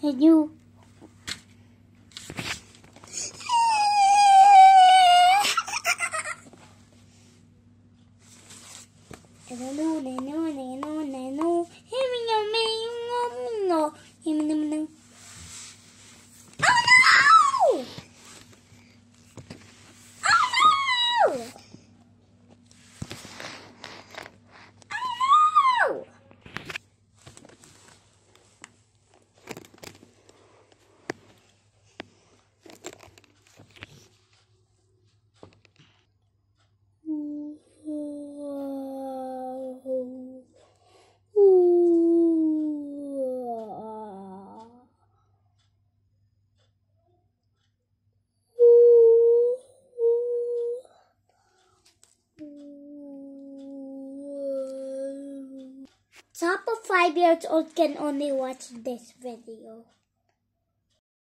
And you. Nenu, nenu, nenu, nenu. No me, Top of five years old can only watch this video.